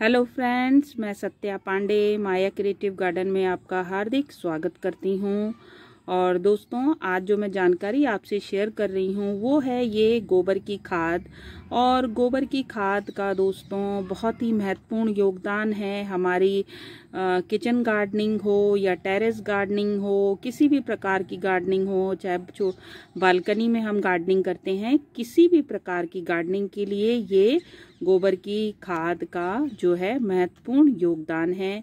Hello friends मैं Satya Pandey Maya creative garden में आपका हार्दिक स्वागत करती हूँ। और दोस्तों, आज जो मैं जानकारी आपसे शेयर कर रही हूँ, वो है ये गोबर की खाद। और गोबर की खाद का दोस्तों, बहुत ही महत्वपूर्ण योगदान है हमारी किचन गार्डनिंग हो या टेरेस गार्डनिंग हो, किसी भी प्रकार की गार्डनिंग हो, चाहे जो बालकनी में हम गार्डनिंग करते हैं, किसी भी प्रकार की गार्डनिंग के लिए ये गोबर की खाद का जो है महत्वपूर्ण योगदान है।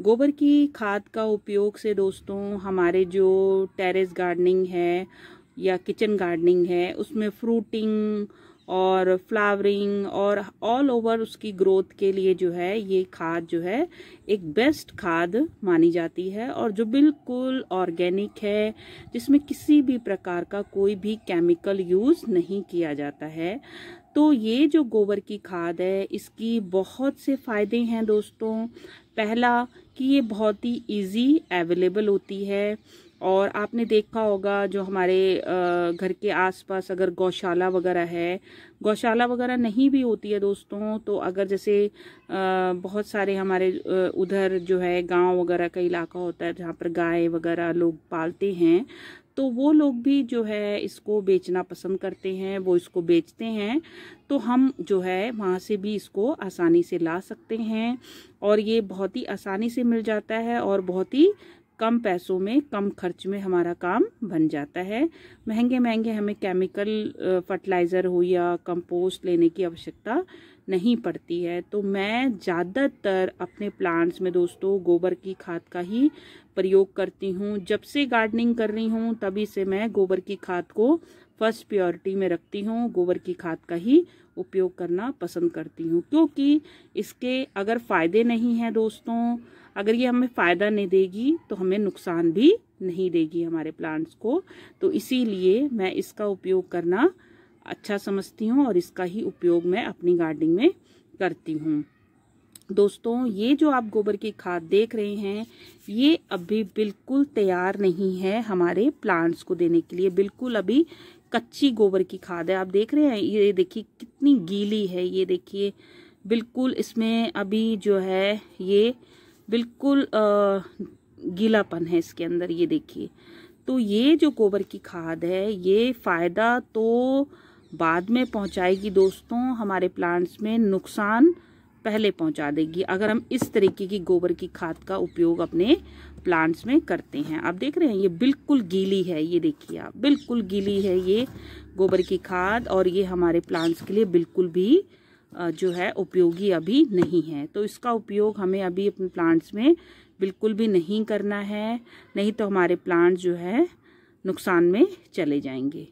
गोबर की खाद का उपयोग से दोस्तों, हमारे जो टेरेस गार्डनिंग है या किचन गार्डनिंग है, उसमें फ्रूटिंग और फ्लावरिंग और ऑल ओवर उसकी ग्रोथ के लिए जो है, ये खाद जो है, एक बेस्ट खाद मानी जाती है और जो बिल्कुल ऑर्गेनिक है, जिसमें किसी भी प्रकार का कोई भी केमिकल यूज़ नहीं किया जाता है। तो ये जो गोबर की खाद है, इसकी बहुत से फ़ायदे हैं दोस्तों। पहला कि ये बहुत ही इजी अवेलेबल होती है। और आपने देखा होगा जो हमारे घर के आसपास अगर गौशाला वगैरह है, गौशाला वगैरह नहीं भी होती है दोस्तों तो अगर जैसे बहुत सारे हमारे उधर जो है गाँव वगैरह का इलाका होता है जहाँ पर गाय वगैरह लोग पालते हैं तो वो लोग भी जो है इसको बेचना पसंद करते हैं, वो इसको बेचते हैं तो हम जो है वहाँ से भी इसको आसानी से ला सकते हैं और ये बहुत ही आसानी से मिल जाता है और बहुत ही कम पैसों में, कम खर्च में हमारा काम बन जाता है। महँगे महँगे हमें केमिकल फर्टिलाइज़र हो या कंपोस्ट लेने की आवश्यकता नहीं पड़ती है। तो मैं ज़्यादातर अपने प्लांट्स में दोस्तों गोबर की खाद का ही प्रयोग करती हूँ। जब से गार्डनिंग कर रही हूँ, तभी से मैं गोबर की खाद को फ़र्स्ट प्योरिटी में रखती हूँ। गोबर की खाद का ही उपयोग करना पसंद करती हूँ। क्योंकि इसके अगर फ़ायदे नहीं हैं दोस्तों, अगर ये हमें फ़ायदा नहीं देगी तो हमें नुकसान भी नहीं देगी हमारे प्लांट्स को। तो इसीलिए मैं इसका उपयोग करना अच्छा समझती हूँ और इसका ही उपयोग मैं अपनी गार्डनिंग में करती हूँ। दोस्तों, ये जो आप गोबर की खाद देख रहे हैं, ये अभी बिल्कुल तैयार नहीं है हमारे प्लांट्स को देने के लिए। बिल्कुल अभी कच्ची गोबर की खाद है। आप देख रहे हैं, ये देखिए कितनी गीली है। ये देखिए, बिल्कुल इसमें अभी जो है, ये बिल्कुल गीलापन है इसके अंदर, ये देखिए। तो ये जो गोबर की खाद है, ये फ़ायदा तो बाद में पहुंचाएगी दोस्तों, हमारे प्लांट्स में नुकसान पहले पहुँचा देगी। अगर हम इस तरीके की गोबर की खाद का उपयोग अपने प्लांट्स में करते हैं, आप देख रहे हैं, ये बिल्कुल गीली है, ये देखिए आप, बिल्कुल गीली है ये गोबर की खाद और ये हमारे प्लांट्स के लिए बिल्कुल भी जो है, उपयोगी अभी नहीं है। तो इसका उपयोग हमें अभी अपने प्लांट्स में बिल्कुल भी नहीं करना है, नहीं तो हमारे प्लांट्स जो है, नुकसान में चले जाएँगे।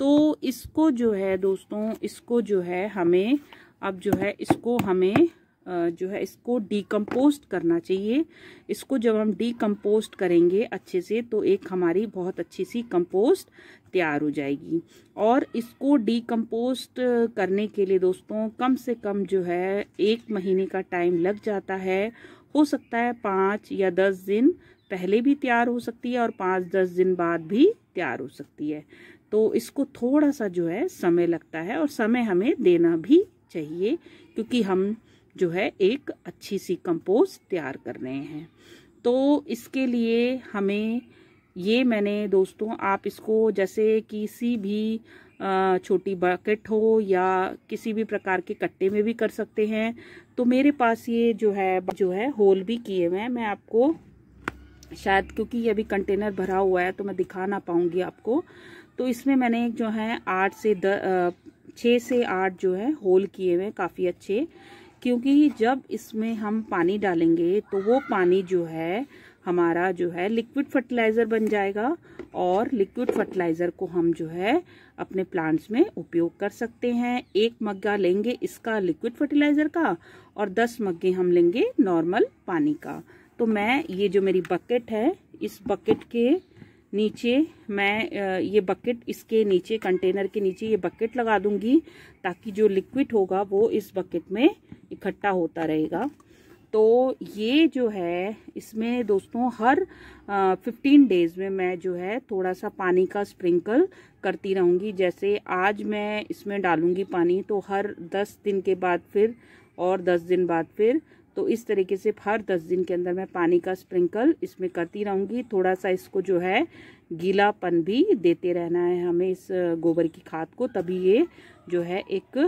तो इसको जो है दोस्तों, इसको जो है हमें अब जो है इसको हमें जो है इसको डीकम्पोस्ट करना चाहिए। इसको जब हम डीकम्पोस्ट करेंगे अच्छे से तो एक हमारी बहुत अच्छी सी कंपोस्ट तैयार हो जाएगी। और इसको डीकम्पोस्ट करने के लिए दोस्तों, कम से कम जो है एक महीने का टाइम लग जाता है। हो सकता है पाँच या दस दिन पहले भी तैयार हो सकती है और पाँच दस दिन बाद भी तैयार हो सकती है। तो इसको थोड़ा सा जो है समय लगता है और समय हमें देना भी चाहिए, क्योंकि हम जो है एक अच्छी सी कंपोस्ट तैयार कर रहे हैं। तो इसके लिए हमें ये मैंने दोस्तों, आप इसको जैसे किसी भी छोटी बकेट हो या किसी भी प्रकार के कट्टे में भी कर सकते हैं। तो मेरे पास ये जो है जो है, होल भी किए हुए हैं। मैं आपको शायद, क्योंकि ये अभी कंटेनर भरा हुआ है तो मैं दिखा ना पाऊँगी आपको। तो इसमें मैंने जो है आठ से द छः से आठ जो है, होल किए हुए काफ़ी अच्छे। क्योंकि जब इसमें हम पानी डालेंगे तो वो पानी जो है, हमारा जो है लिक्विड फर्टिलाइज़र बन जाएगा और लिक्विड फर्टिलाइज़र को हम जो है, अपने प्लांट्स में उपयोग कर सकते हैं। एक मग्गा लेंगे इसका लिक्विड फर्टिलाइज़र का और दस मग्गे हम लेंगे नॉर्मल पानी का। तो मैं, ये जो मेरी बकेट है, इस बकेट के नीचे मैं ये बकेट इसके नीचे कंटेनर के नीचे ये बकेट लगा दूँगी ताकि जो लिक्विड होगा वो इस बकेट में इकट्ठा होता रहेगा। तो ये जो है, इसमें दोस्तों हर फिफ्टीन डेज़ में मैं जो है थोड़ा सा पानी का स्प्रिंकल करती रहूँगी। जैसे आज मैं इसमें डालूँगी पानी तो हर दस दिन के बाद फिर और दस दिन बाद फिर तो इस तरीके से हर दस दिन के अंदर मैं पानी का स्प्रिंकल इसमें करती रहूँगी। थोड़ा सा इसको जो है, गीलापन भी देते रहना है हमें इस गोबर की खाद को। तभी ये जो है एक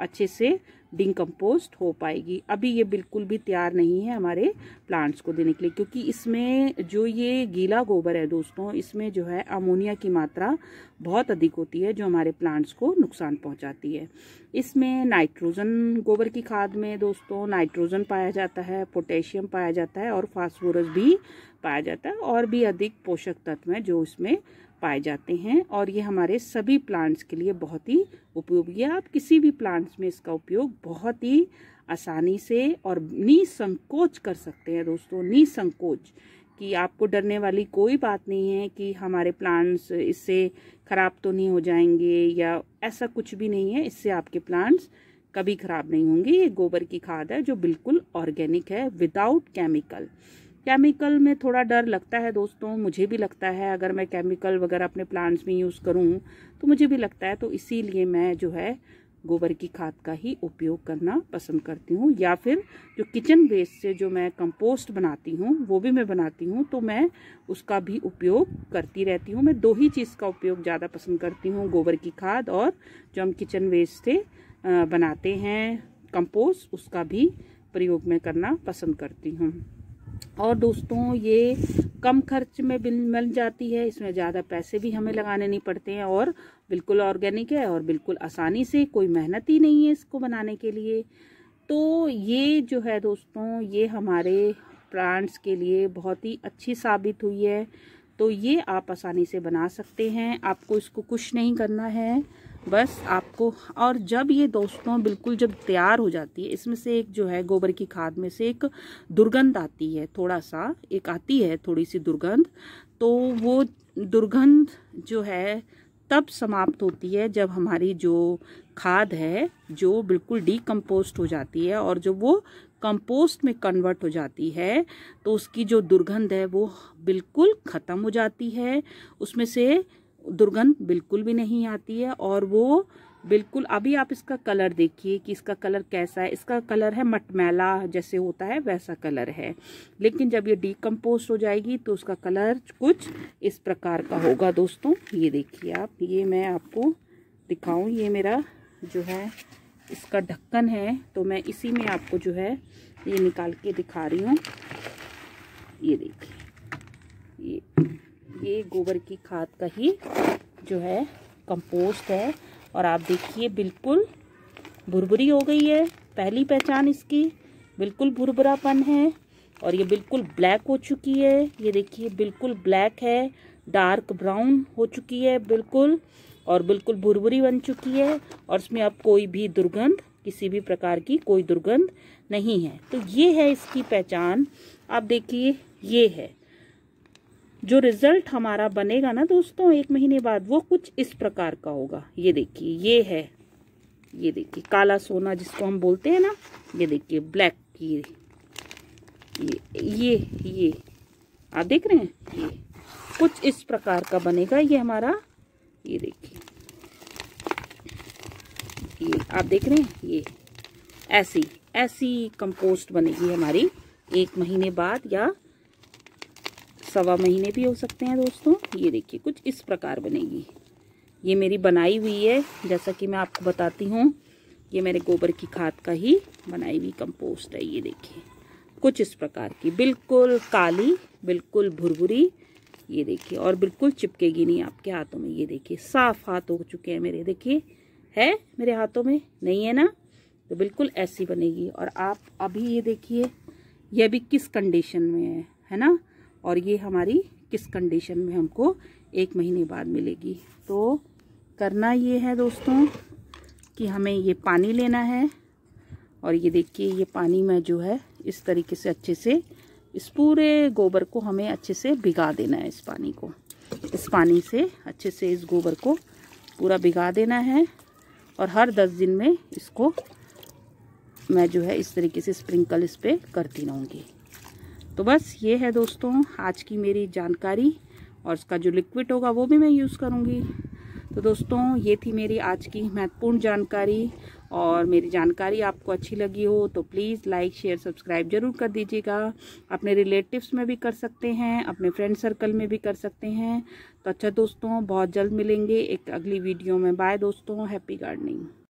अच्छे से डिकम्पोस्ट हो पाएगी। अभी ये बिल्कुल भी तैयार नहीं है हमारे प्लांट्स को देने के लिए, क्योंकि इसमें जो ये गीला गोबर है दोस्तों, इसमें जो है अमोनिया की मात्रा बहुत अधिक होती है, जो हमारे प्लांट्स को नुकसान पहुंचाती है। इसमें नाइट्रोजन गोबर की खाद में दोस्तों नाइट्रोजन पाया जाता है पोटेशियम पाया जाता है और फास्फोरस भी पाया जाता है, और भी अधिक पोषक तत्व हैं जो इसमें पाए जाते हैं और ये हमारे सभी प्लांट्स के लिए बहुत ही उपयोगी है। आप किसी भी प्लांट्स में इसका उपयोग बहुत ही आसानी से और निसंकोच कर सकते हैं दोस्तों, निसंकोच कि आपको डरने वाली कोई बात नहीं है कि हमारे प्लांट्स इससे ख़राब तो नहीं हो जाएँगे या ऐसा कुछ भी नहीं है। इससे आपके प्लांट्स कभी ख़राब नहीं होंगे। ये गोबर की खाद है जो बिल्कुल ऑर्गेनिक है विदाउट केमिकल केमिकल में थोड़ा डर लगता है दोस्तों, मुझे भी लगता है, अगर मैं केमिकल वगैरह अपने प्लांट्स में यूज़ करूँ तो मुझे भी लगता है तो इसीलिए मैं जो है गोबर की खाद का ही उपयोग करना पसंद करती हूँ, या फिर जो किचन वेस्ट से जो मैं कंपोस्ट बनाती हूँ, वो भी मैं बनाती हूँ तो मैं उसका भी उपयोग करती रहती हूँ। मैं दो ही चीज़ का उपयोग ज़्यादा पसंद करती हूँ, गोबर की खाद और जो हम किचन वेस्ट से बनाते हैं कंपोस्ट उसका भी प्रयोग मैं करना पसंद करती हूँ। और दोस्तों, ये कम खर्च में मिल जाती है। इसमें ज़्यादा पैसे भी हमें लगाने नहीं पड़ते हैं और बिल्कुल ऑर्गेनिक है और बिल्कुल आसानी से कोई मेहनत ही नहीं है इसको बनाने के लिए। तो ये जो है दोस्तों, ये हमारे प्लांट्स के लिए बहुत ही अच्छी साबित हुई है। तो ये आप आसानी से बना सकते हैं। आपको इसको कुछ नहीं करना है। बस आपको, और जब ये दोस्तों बिल्कुल जब तैयार हो जाती है, इसमें से एक जो है गोबर की खाद में से एक दुर्गंध आती है थोड़ा सा एक आती है थोड़ी सी दुर्गंध तो वो दुर्गंध जो है तब समाप्त होती है जब हमारी जो खाद है, जो बिल्कुल डीकम्पोस्ट हो जाती है, और जब वो कंपोस्ट में कन्वर्ट हो जाती है तो उसकी जो दुर्गंध है वो बिल्कुल ख़त्म हो जाती है, उसमें से दुर्गंध बिल्कुल भी नहीं आती है और वो बिल्कुल, अभी आप इसका कलर देखिए कि इसका कलर कैसा है। इसका कलर है मटमैला जैसे होता है, वैसा कलर है। लेकिन जब ये डीकम्पोज हो जाएगी तो उसका कलर कुछ इस प्रकार का होगा दोस्तों। ये देखिए आप, ये मैं आपको दिखाऊँ। ये मेरा जो है, इसका ढक्कन है तो मैं इसी में आपको जो है, ये निकाल के दिखा रही हूँ। ये देखिए, ये ये गोबर की खाद का ही जो है कंपोस्ट है। और आप देखिए, बिल्कुल भुरभुरी हो गई है, पहली पहचान इसकी। बिल्कुल भुरभुरापन है और ये बिल्कुल ब्लैक हो चुकी है। ये देखिए, बिल्कुल ब्लैक है डार्क ब्राउन हो चुकी है, बिल्कुल। और बिल्कुल भुरभुरी बन चुकी है और इसमें अब कोई भी दुर्गंध, किसी भी प्रकार की कोई दुर्गंध नहीं है। तो ये है इसकी पहचान। आप देखिए, ये है। जो रिज़ल्ट हमारा बनेगा ना दोस्तों, एक महीने बाद वो कुछ इस प्रकार का होगा। ये देखिए, ये है, ये देखिए, काला सोना जिसको हम बोलते हैं ना, ये देखिए, ब्लैक, ये ये ये ये आप देख रहे हैं? ये कुछ इस प्रकार का बनेगा ये हमारा, ये देखिए, ये आप देख रहे हैं? ये, ऐसी ऐसी कंपोस्ट बनेगी हमारी, एक महीने बाद या सवा महीने भी हो सकते हैं दोस्तों। ये देखिए, कुछ इस प्रकार बनेगी। ये मेरी बनाई हुई है, जैसा कि मैं आपको बताती हूँ। ये मेरे गोबर की खाद का ही बनाई हुई कंपोस्ट है, ये देखिए। कुछ इस प्रकार की। बिल्कुल काली, बिल्कुल भुरभुरी, ये देखिए। और बिल्कुल चिपकेगी नहीं आपके हाथों में। ये देखिए, साफ़ हाथ हो चुके हैं मेरे। देखिए, है मेरे हाथों में? नहीं है ना? तो बिल्कुल ऐसी बनेगी। और आप अभी ये देखिए, ये अभी किस कंडीशन में है है ना? और ये हमारी किस कंडीशन में हमको एक महीने बाद मिलेगी। तो करना ये है दोस्तों कि हमें ये पानी लेना है और ये देखिए, ये पानी में जो है इस तरीके से अच्छे से, इस पूरे गोबर को हमें अच्छे से भिगा देना है इस पानी को। इस पानी से अच्छे से इस गोबर को पूरा भिगा देना है और हर दस दिन में इसको मैं जो है इस तरीके से स्प्रिंकल इस पर करती रहूँगी। तो बस ये है दोस्तों, आज की मेरी जानकारी और इसका जो लिक्विड होगा वो भी मैं यूज़ करूँगी। तो दोस्तों, ये थी मेरी आज की महत्वपूर्ण जानकारी और मेरी जानकारी आपको अच्छी लगी हो तो प्लीज़ लाइक शेयर सब्सक्राइब ज़रूर कर दीजिएगा। अपने रिलेटिव्स में भी कर सकते हैं, अपने फ्रेंड सर्कल में भी कर सकते हैं। तो अच्छा दोस्तों, बहुत जल्द मिलेंगे एक अगली वीडियो में। बाय दोस्तों हैप्पी गार्डनिंग